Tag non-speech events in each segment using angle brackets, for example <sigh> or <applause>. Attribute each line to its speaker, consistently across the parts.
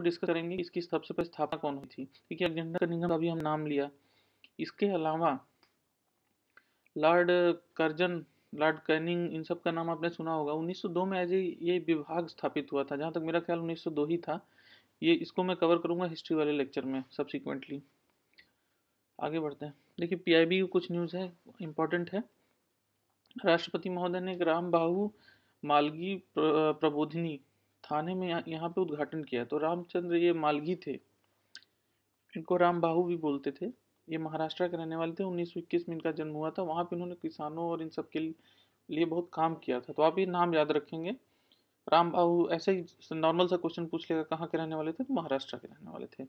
Speaker 1: Discuss करेंगे इसकी सबसे पहले स्थापना कौन हुई थी। क्योंकि अलेक्जेंडर कनिंघम का भी हम नाम लिया। इसके अलावा लॉर्ड कर्जन, लॉर्ड कैनिंग इन सब का नाम आपने सुना होगा। 1902 में एज ये विभाग स्थापित हुआ था, जहाँ तक मेरा ख्याल 1902 ही था। ये इसको मैं कवर करूँगा हिस्ट्री वाले लेक्चर में सब्सिक्वेंटली आगे बढ़ते हैं। देखिए पीआईबी की कुछ न्यूज़ है इम्पोर्टेंट है। राष्ट्रपति महोदय ने राम बाहू मालगी प्रबोधिनी थाने में यहाँ पे उद्घाटन किया तो रामचंद्र ये मालगी थे। इनको राम बाहू भी बोलते थे। ये महाराष्ट्र के रहने वाले थे। उन्नीस सौ इक्कीस में इनका जन्म हुआ था। वहाँ पे इन्होंने किसानों और इन सब के लिए बहुत काम किया था। तो आप ये नाम याद रखेंगे। राम बाहू ऐसे ही नॉर्मल सा क्वेश्चन पूछ लेगा, कहाँ के रहने वाले थे? तो महाराष्ट्र के रहने वाले थे।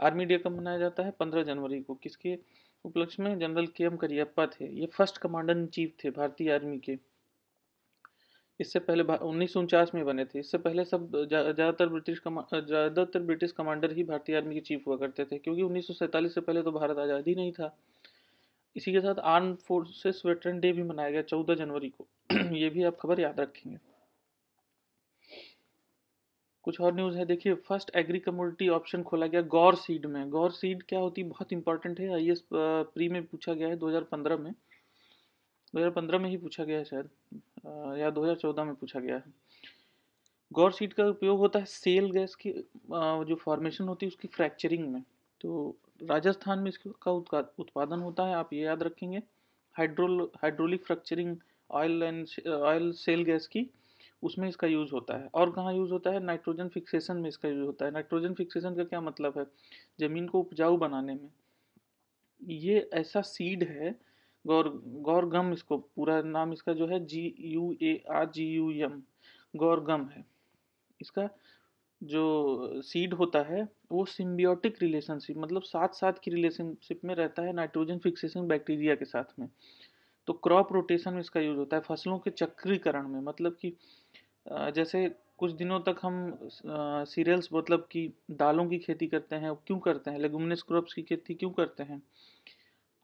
Speaker 1: आर्मी डे कब मनाया जाता है? पंद्रह जनवरी को। किसके उपलक्ष्य में? जनरल के एम करियप्पा थे। ये फ़र्स्ट कमांडर इन चीफ थे भारतीय आर्मी के। इससे पहले उन्नीस सौ उनचास में बने थे। इससे पहले सब ज़्यादातर ब्रिटिश ज़्यादातर ब्रिटिश कमांडर ही भारतीय आर्मी के चीफ हुआ करते थे, क्योंकि उन्नीस से पहले तो भारत आज़ादी नहीं था। इसी के साथ आर्म फोर्सेस वेटरन डे भी मनाया गया चौदह जनवरी को। <clears throat> ये भी आप खबर याद रखेंगे। कुछ और न्यूज़ है, देखिए, फ़र्स्ट एग्री कमोडिटी ऑप्शन खोला गया गौर सीड में। गौर सीड क्या होती है बहुत इंपॉर्टेंट है आई प्री में पूछा गया है 2015 में। 2015 में ही पूछा गया है शायद। या 2014 में पूछा गया है। गौर सीड का उपयोग होता है सेल गैस की जो फॉर्मेशन होती है उसकी फ्रैक्चरिंग में। तो राजस्थान में इसका उत्पादन होता है, आप ये याद रखेंगे। Hydrol, hydraulic fracturing oil and oil shale gas की, उसमें इसका यूज़ होता है। और कहाँ यूज़ होता है? नाइट्रोजन फिक्सेशन में इसका यूज़ होता है। नाइट्रोजन फिक्सेशन का क्या मतलब है? ज़मीन को उपजाऊ बनाने में। ये ऐसा सीड है गौर गौर गम इसको, पूरा नाम इसका जो है G U A R G U M guar gum है। इसका जो सीड होता है, वो सिम्बियोटिक रिलेशनशिप मतलब साथ साथ की रिलेशनशिप में रहता है नाइट्रोजन फिक्सेशन बैक्टीरिया के साथ में। तो क्रॉप रोटेशन में इसका यूज़ होता है फ़सलों के चक्रीकरण में मतलब कि जैसे कुछ दिनों तक हम सीरियल्स मतलब कि दालों की खेती करते हैं क्यों करते हैं? लेगुमिनस क्रॉप्स की खेती क्यों करते हैं?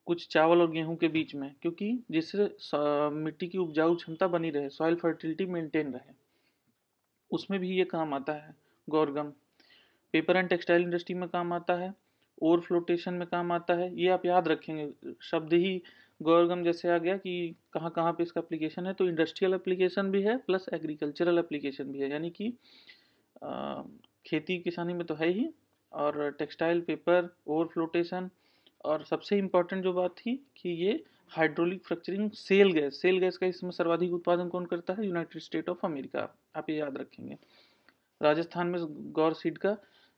Speaker 1: कुछ चावल और गेहूँ के बीच में, क्योंकि जिससे मिट्टी की उपजाऊ क्षमता बनी रहे सॉइल फर्टिलिटी मेंटेन रहे। उसमें भी ये काम आता है, guar gum. Paper and textile industry में काम आता है ओवर फ्लोटेशन में काम आता है, ये आप याद रखेंगे। शब्द ही गौरगम जैसे आ गया कि कहाँ कहाँ पे इसका एप्लीकेशन है तो इंडस्ट्रियल एप्लीकेशन भी है प्लस एग्रीकल्चरल एप्लीकेशन भी है। यानी कि खेती किसानी में तो है ही, और टेक्सटाइल पेपर ओवर फ्लोटेशन और सबसे इंपॉर्टेंट जो बात थी कि ये hydraulic fracturing shale gas shale gas का इसमें सर्वाधिक उत्पादन कौन करता है? यूनाइटेड स्टेट ऑफ़ अमेरिका आप ये याद रखेंगे। राजस्थान में गौर सीड का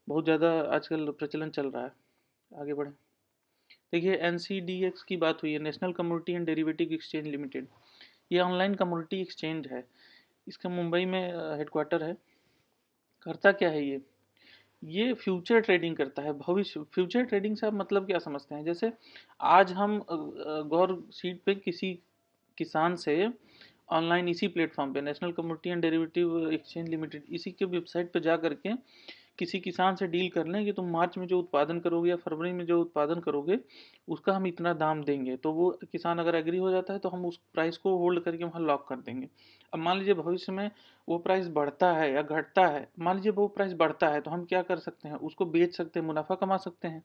Speaker 1: बहुत ज़्यादा आजकल प्रचलन चल रहा है। आगे बढ़ें। देखिए एनसीडीएक्स की बात हुई है। National community and derivative exchange limited ये ऑनलाइन कम्युनिटी एक्सचेंज है। इसका मुंबई में हेडक्वार्टर है। करता क्या है ये? ये फ्यूचर ट्रेडिंग करता है, भविष्य फ्यूचर ट्रेडिंग से आप मतलब क्या समझते हैं? जैसे आज हम गौर सीट पे किसी किसान से ऑनलाइन इसी प्लेटफॉर्म पे national community and derivative exchange limited इसी के वेबसाइट पे जा करके किसी किसान से डील कर लें कि तुम मार्च में जो उत्पादन करोगे या फरवरी में जो उत्पादन करोगे, उसका हम इतना दाम देंगे। तो वो किसान अगर एग्री हो जाता है तो हम उस प्राइस को होल्ड करके वहाँ लॉक कर देंगे। अब मान लीजिए भविष्य में वो प्राइस बढ़ता है या घटता है, मान लीजिए वो प्राइस बढ़ता है तो हम क्या कर सकते हैं? उसको बेच सकते हैं, मुनाफा कमा सकते हैं।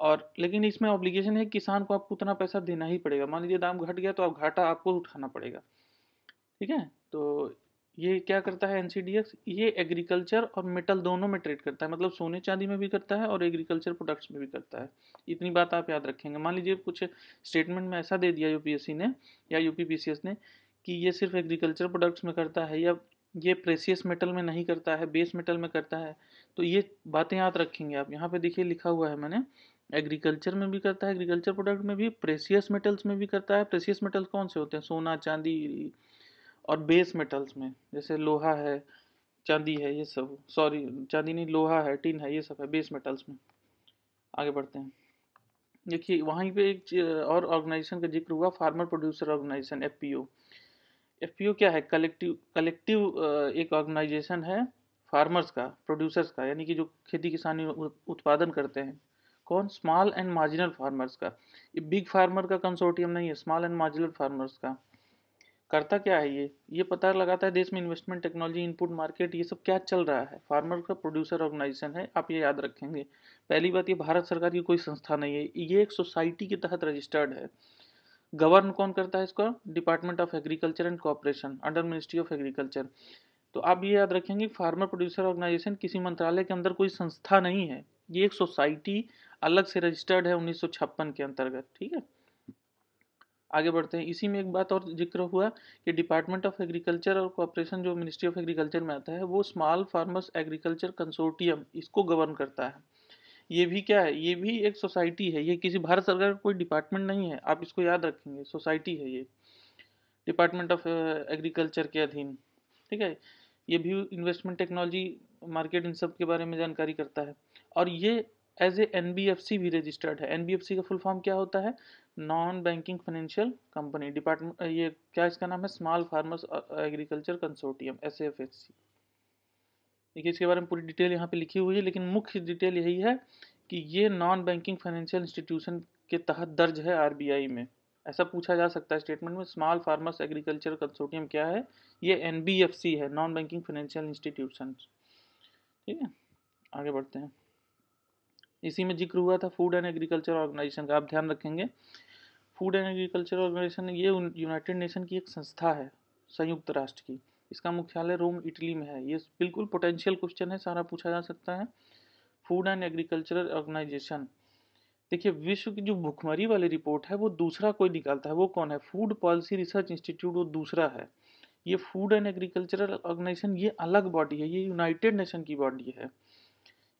Speaker 1: और लेकिन इसमें ऑब्लिगेशन है किसान को आपको उतना पैसा देना ही पड़ेगा। मान लीजिए दाम घट गया तो आप घाटा आपको उठाना पड़ेगा। ठीक है? तो ये क्या करता है एनसीडीएक्स ये एग्रीकल्चर और मेटल दोनों में ट्रेड करता है। मतलब सोने चांदी में भी करता है और एग्रीकल्चर प्रोडक्ट्स में भी करता है। इतनी बात आप याद रखेंगे। मान लीजिए कुछ स्टेटमेंट में ऐसा दे दिया यूपीएससी ने या यूपीपीसीएस ने कि ये सिर्फ़ एग्रीकल्चर प्रोडक्ट्स में करता है या ये प्रेसियस मेटल में नहीं करता है बेस मेटल में करता है। तो ये बातें याद रखेंगे आप। यहाँ पे देखिए लिखा हुआ है मैंने एग्रीकल्चर में भी करता है एग्रीकल्चर प्रोडक्ट में भी प्रेसियस मेटल्स में भी करता है। प्रेसियस मेटल्स कौन से होते हैं? सोना, चांदी और बेस मेटल्स में, जैसे लोहा है, चांदी है, ये सब सॉरी चांदी नहीं, लोहा है टीन है, ये सब है बेस मेटल्स में। आगे बढ़ते हैं। देखिए, वहीं पे एक और ऑर्गेनाइजेशन का ज़िक्र हुआ farmer producer organization F P O F P O क्या है? कलेक्टिव कलेक्टिव एक ऑर्गेनाइजेशन है फार्मर्स का प्रोड्यूसर्स का, यानी कि जो खेती किसानी उत्पादन करते हैं। कौन? स्मॉल एंड मार्जिनल फार्मर्स का। ये बिग फार्मर का कंसोर्टियम नहीं है स्मॉल एंड मार्जिनल फार्मर्स का। करता क्या है ये? ये पता लगाता है देश में इन्वेस्टमेंट टेक्नोलॉजी इनपुट मार्केट ये सब क्या चल रहा है? फार्मर का प्रोड्यूसर ऑर्गेनाइजेशन है, आप ये याद रखेंगे। पहली बात, ये भारत सरकार की कोई संस्था नहीं है। ये एक सोसाइटी के तहत रजिस्टर्ड है। गवर्न कौन करता है इसका? Department of agriculture and cooperation under ministry of agriculture तो आप ये याद रखेंगे फार्मर प्रोड्यूसर ऑर्गेनाइजेशन किसी मंत्रालय के अंदर कोई संस्था नहीं है। ये एक सोसाइटी अलग से रजिस्टर्ड है उन्नीस सौ छप्पन के अंतर्गत, ठीक है? आगे बढ़ते हैं। इसी में एक बात और ज़िक्र हुआ कि डिपार्टमेंट ऑफ़ एग्रीकल्चर और कॉपरेशन जो मिनिस्ट्री ऑफ़ एग्रीकल्चर में आता है, वो स्मॉल फार्मर्स एग्रीकल्चर कंसोर्टियम इसको गवर्न करता है। ये भी क्या है? ये भी एक सोसाइटी है। ये किसी भारत सरकार का कोई डिपार्टमेंट नहीं है। आप इसको याद रखेंगे। सोसाइटी है ये। डिपार्टमेंट ऑफ़ एग्रीकल्चर के अधीन। ठीक है? ये भी इन्वेस्टमेंट टेक्नोलॉजी मार्केट इन सब के बारे में जानकारी करता है। और ये एज ए एन भी रजिस्टर्ड है। एनबीएफसी का फुल फॉर्म क्या होता है? Non banking financial company department ये क्या इसका नाम है? Small farmers agriculture consortium S F S C देखिए, इसके बारे में पूरी डिटेल यहाँ पे लिखी हुई है, लेकिन मुख्य डिटेल यही है कि ये नॉन बैंकिंग फाइनेंशियल इंस्टीट्यूशन के तहत दर्ज है आरबीआई में। ऐसा पूछा जा सकता है स्टेटमेंट में स्मॉल फार्मर्स एग्रीकल्चर कंसोर्टियम क्या है? ये एनबीएफसी है नॉन बैंकिंग फाइनेंशियल इंस्टीट्यूशन ठीक है? आगे बढ़ते हैं। इसी में ज़िक्र हुआ था फ़ूड एंड एग्रीकल्चर ऑर्गेनाइजेशन का, आप ध्यान रखेंगे। फ़ूड एंड एग्रीकल्चर ऑर्गेनाइजेशन ये यूनाइटेड नेशन की एक संस्था है, संयुक्त राष्ट्र की। इसका मुख्यालय रोम, इटली में है। ये बिल्कुल पोटेंशियल क्वेश्चन है, सारा पूछा जा सकता है। फ़ूड एंड एग्रीकल्चरल ऑर्गेनाइजेशन देखिए, विश्व की जो भुखमरी वाली रिपोर्ट है, वो दूसरा कोई निकालता है, वो कौन है? फ़ूड पॉलिसी रिसर्च इंस्टीट्यूट वो दूसरा है। ये फ़ूड एंड एग्रीकल्चरल ऑर्गेनाइजेशन ये अलग बॉडी है, ये यूनाइटेड नेशन की बॉडी है।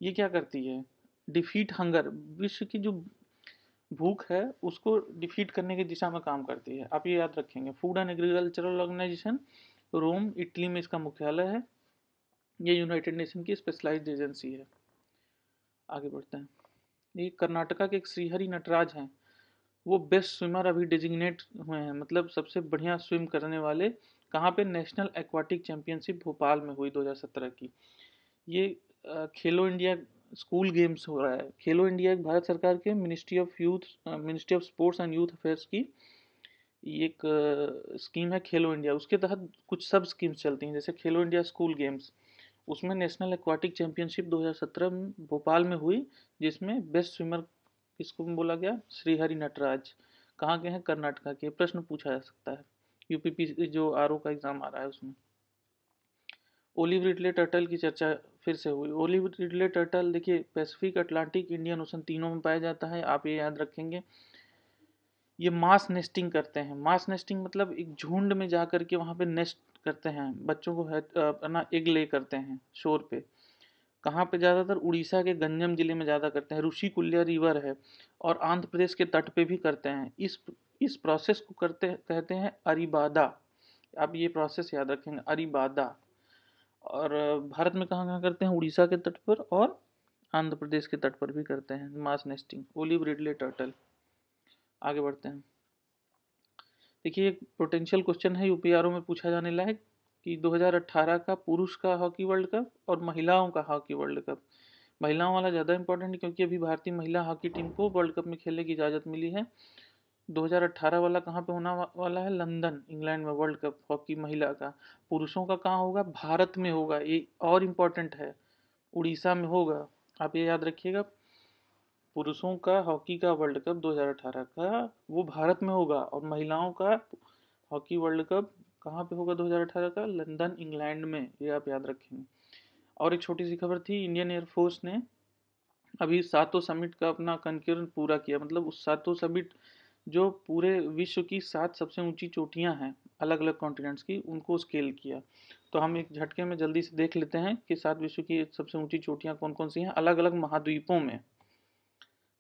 Speaker 1: ये क्या करती है? डिफीट हंगर विश्व की जो भूख है, उसको डिफीट करने की दिशा में काम करती है। आप ये याद रखेंगे food and agricultural organization Rome, Italy में इसका मुख्यालय है। ये यूनाइटेड नेशन की स्पेशलाइज्ड एजेंसी है। आगे बढ़ते हैं। ये कर्नाटका के एक श्रीहरि नटराज हैं। वो बेस्ट स्विमर अभी डिजिग्नेट हुए हैं। मतलब सबसे बढ़िया स्विम करने वाले कहाँ पे? नेशनल एक्वाटिक चैंपियनशिप भोपाल में हुई 2017 की। ये खेलो इंडिया स्कूल गेम्स हो रहा है। खेलो इंडिया एक भारत सरकार के ministry of youth ministry of sports and youth affairs की एक स्कीम है खेलो इंडिया। उसके तहत कुछ सब स्कीम्स चलती हैं, जैसे खेलो इंडिया स्कूल गेम्स। उसमें नेशनल एक्वाटिक चैंपियनशिप 2017 में भोपाल में हुई, जिसमें बेस्ट स्विमर किसको बोला गया? श्रीहरि नटराज। कहाँ के हैं? कर्नाटका के। प्रश्न पूछा जा सकता है। यूपीपी जो आरओ का एग्ज़ाम आ रहा है उसमें। ओलिव रिडले टर्टल की चर्चा फिर से हुई। ओलिव रिडले टर्टल देखिए पैसिफिक अटलांटिक इंडियन ओशन तीनों में पाया जाता है, आप ये याद रखेंगे। ये मास नेस्टिंग करते हैं। मास नेस्टिंग मतलब एक झुंड में जा करके वहाँ पे नेस्ट करते हैं। बच्चों को है अपना एग ले करते हैं, शोर पे। कहाँ पे ज़्यादातर? उड़ीसा के गंजम ज़िले में ज़्यादा करते हैं। ऋषि कुल्या रिवर है और आंध्र प्रदेश के तट पे भी करते हैं। इस इस प्रोसेस को करते, कहते हैं अरिबादा। आप ये प्रोसेस याद रखेंगे, अरिबादा। और भारत में कहाँ कहाँ करते हैं? उड़ीसा के तट पर और आंध्र प्रदेश के तट पर भी करते हैं, mass nesting olive ridley turtle आगे बढ़ते हैं। देखिए, एक पोटेंशियल क्वेश्चन है यूपीआरओ में पूछा जाने लायक कि 2018 का पुरुष का हॉकी वर्ल्ड कप और महिलाओं का हॉकी वर्ल्ड कप। महिलाओं वाला ज़्यादा इंपॉर्टेंट है क्योंकि अभी भारतीय महिला हॉकी टीम को वर्ल्ड कप में खेलने की इजाज़त मिली है। 2018 वाला कहाँ पे होना वाला है? लंदन, इंग्लैंड में वर्ल्ड कप, हॉकी महिला का। पुरुषों का कहाँ होगा? भारत में होगा। ये और इम्पोर्टेंट है। उड़ीसा में होगा। आप ये याद रखिएगा, पुरुषों का हॉकी का वर्ल्ड कप 2018 का, वो भारत में होगा। और महिलाओं का हॉकी वर्ल्ड कप कहाँ पे होगा 2018 का? लंदन, इंग्लैंड में। ये आप याद रखेंगे। और एक छोटी सी खबर थी, इंडियन एयरफोर्स ने अभी सातों समिट का अपना कंक्यूरन पूरा किया। मतलब उस सातों समिट जो पूरे विश्व की सात सबसे ऊँची चोटियाँ हैं अलग अलग कॉन्टिनेंट्स की, उनको स्केल किया। तो हम एक झटके में जल्दी से देख लेते हैं कि सात विश्व की सबसे ऊँची चोटियाँ कौन कौन सी हैं अलग अलग महाद्वीपों में।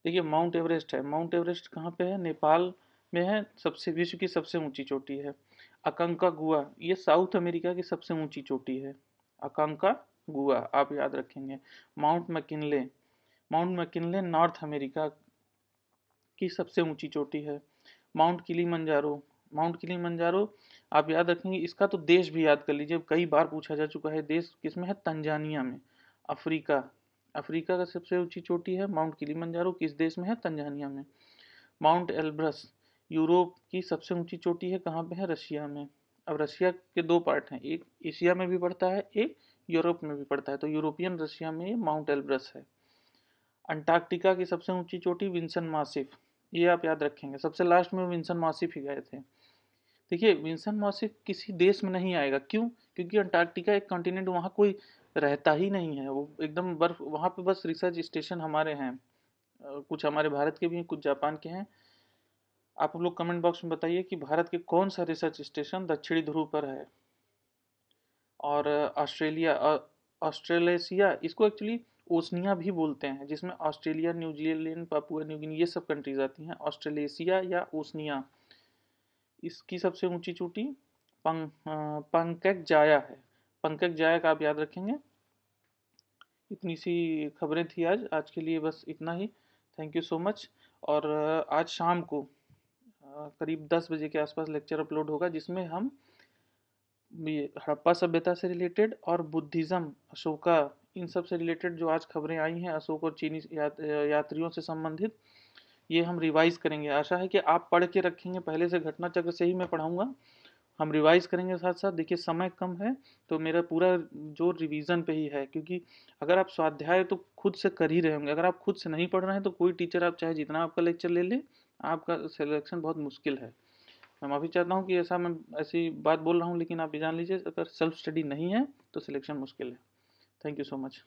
Speaker 1: देखिए माउंट एवरेस्ट है। माउंट एवरेस्ट कहाँ पे है? नेपाल में है। सबसे, विश्व की सबसे ऊँची चोटी है। अकंका गुआ ये साउथ अमेरिका की सबसे ऊँची चोटी है। अकंका गुआ आप याद रखेंगे। Mount McKinley Mount McKinley North America की सबसे ऊँची चोटी है। माउंट किली मंजारो माउंट किली मंजारो आप याद रखेंगे, इसका तो देश भी याद कर लीजिए कई बार पूछा जा चुका है, देश किसमें है? तंजानिया में, अफ्रीका अफ्रीका का सबसे ऊँची चोटी है माउंट किलीमंजारो किस देश में है? तंजानिया में। माउंट एल्ब्रस यूरोप की सबसे ऊँची चोटी है, कहाँ पे है? रशिया में। अब रशिया के दो पार्ट हैं, एक एशिया में भी पड़ता है, एक यूरोप में भी पड़ता है तो यूरोपियन रशिया में माउंट एलब्रस है। अंटार्कटिका की सबसे ऊँची चोटी, विंसन मासिफ ये आप याद रखेंगे। सबसे लास्ट में विंसन मासिफ ही गए थे। देखिए विंसन मासिफ किसी देश में नहीं आएगा। क्यों? क्योंकि अंटार्कटिका एक कॉन्टिनेंट वहाँ कोई रहता ही नहीं है। वो एकदम बर्फ़, वहाँ पे बस रिसर्च स्टेशन हमारे हैं। कुछ हमारे भारत के भी हैं, कुछ जापान के हैं। आप लोग कमेंट बॉक्स में बताइए कि भारत के कौन सा रिसर्च स्टेशन दक्षिणी ध्रुव पर है? और ऑस्ट्रेलिया ऑस्ट्रेलेशिया इसको एक्चुअली ओसनिया भी बोलते हैं, जिसमें ऑस्ट्रेलिया, न्यूजीलैंड, पापुआ न्यूगिनी ये सब कंट्रीज़ आती हैं ऑस्ट्रेलेशिया या ओसनिया। इसकी सबसे ऊँची चोटी पंक पंकक जाया है। पंकक जाया का आप याद रखेंगे? इतनी सी खबरें थी आज। आज के लिए बस इतना ही। थैंक यू सो मच और आज शाम को करीब दस बजे के आसपास लेक्चर अपलोड होगा, जिसमें हम हड़प्पा सभ्यता से रिलेटेड और बुद्धिज़्म, अशोका इन सबसे रिलेटेड जो आज खबरें आई हैं अशोक और चीनी यात, यात्रियों से संबंधित ये हम रिवाइज करेंगे। आशा है कि आप पढ़ के रखेंगे पहले से घटना चक्र से ही मैं पढ़ाऊँगा। हम रिवाइज करेंगे साथ साथ। देखिए समय कम है तो मेरा पूरा जो रिवीजन पे ही है क्योंकि अगर आप स्वाध्याय तो खुद से कर ही रहे होंगे। अगर आप खुद से नहीं पढ़ रहे हैं तो कोई टीचर आप चाहे जितना आपका लेक्चर ले ले आपका सिलेक्शन बहुत मुश्किल है। मैं माफ़ी चाहता हूँ कि ऐसा मैं ऐसी बात बोल रहा हूँ लेकिन आप ये जान लीजिए अगर सेल्फ स्टडी नहीं है तो सिलेक्शन मुश्किल है। Thank you so much